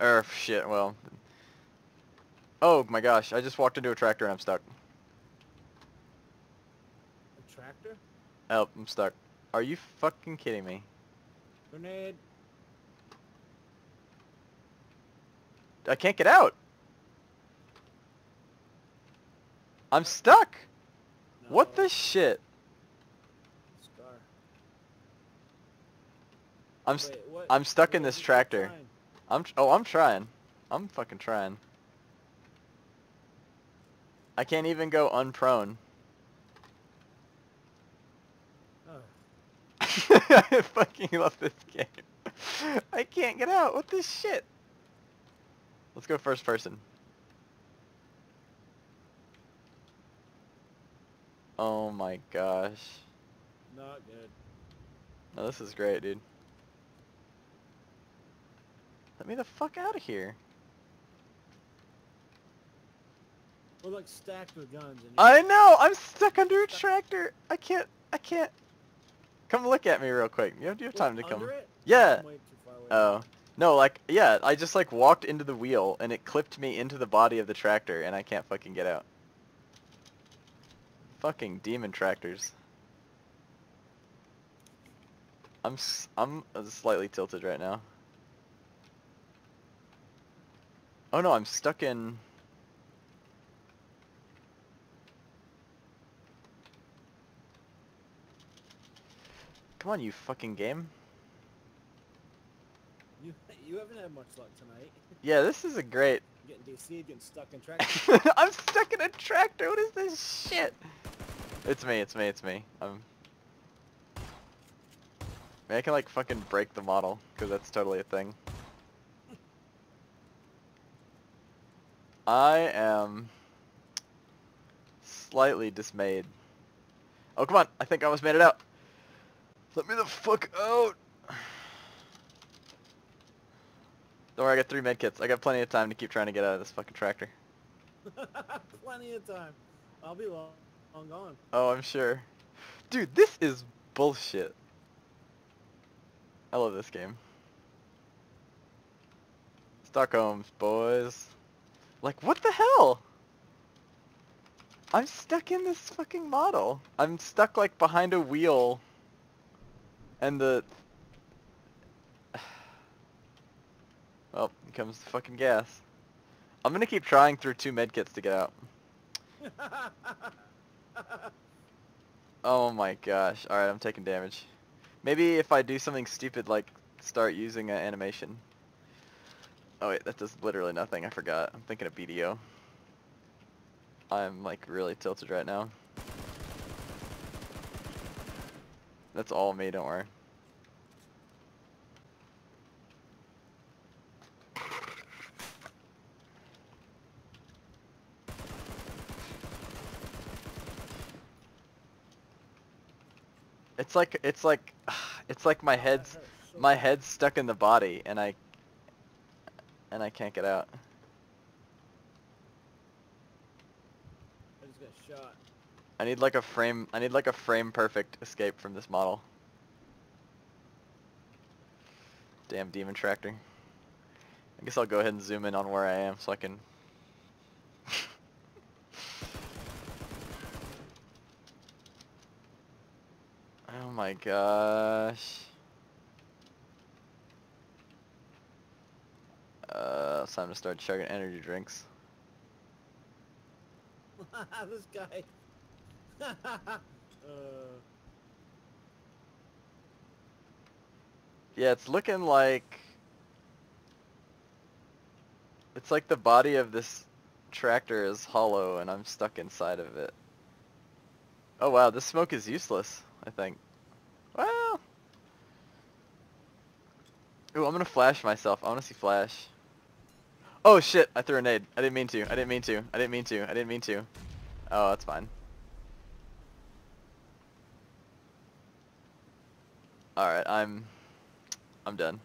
Er, shit, well. Oh my gosh, I just walked into a tractor and I'm stuck. A tractor? Help, I'm stuck. Are you fucking kidding me? Grenade. I can't get out! I'm stuck! What the shit? Scar. I'm st Wait, I'm stuck in this tractor. I'm tr- oh I'm trying. I'm fucking trying. I can't even go unprone. Oh, I fucking love this game. I can't get out. What this shit? Let's go first person. Oh my gosh. not good. No, this is great, dude. Let me the fuck out of here. We're like stacked with guns. I know! I'm stuck under a tractor! I can't, I can't. Come look at me real quick. You have, you have time to come. it? Yeah. I'm way too far away. Oh. No, like, yeah, I just like walked into the wheel and it clipped me into the body of the tractor and I can't fucking get out. Fucking demon tractors. I'm I'm slightly tilted right now. Oh no, I'm stuck in Come on, you fucking game. You you haven't had much luck tonight. Yeah, this is a great Getting DC'd, getting stuck in tractor. I'm stuck in a tractor. What is this shit? It's me. It's me. It's me. Um, I'm. Man, I can like fucking break the model because that's totally a thing. I am slightly dismayed. Oh come on! I think I almost made it out. Let me the fuck out. Don't worry, I got three medkits. I got plenty of time to keep trying to get out of this fucking tractor. Plenty of time. I'll be long, long gone. Oh, I'm sure. Dude, this is bullshit. I love this game. Stockholm's boys. Like, what the hell? I'm stuck in this fucking model. I'm stuck, like, behind a wheel. And the... Well, here comes the fucking gas. I'm gonna keep trying through two medkits to get out. Oh my gosh. Alright, I'm taking damage. Maybe if I do something stupid like start using an animation. Oh wait, that does literally nothing. I forgot. I'm thinking of BDO. I'm like really tilted right now. That's all me, don't worry. It's like it's like it's like my head's my head's stuck in the body and I and I can't get out. I just got shot. I need like a frame I need like a frame perfect escape from this model. Damn demon tractor. I guess I'll go ahead and zoom in on where I am so I can Oh my gosh. Uh, it's time to start chugging energy drinks. this guy. uh, Yeah, it's looking like it's like the body of this tractor is hollow and I'm stuck inside of it. Oh wow, this smoke is useless, I think. Well. Ooh, I'm gonna flash myself. I wanna see flash. Oh shit, I threw a nade. I didn't mean to. I didn't mean to. I didn't mean to. I didn't mean to. Oh, that's fine. Alright, I'm I'm done.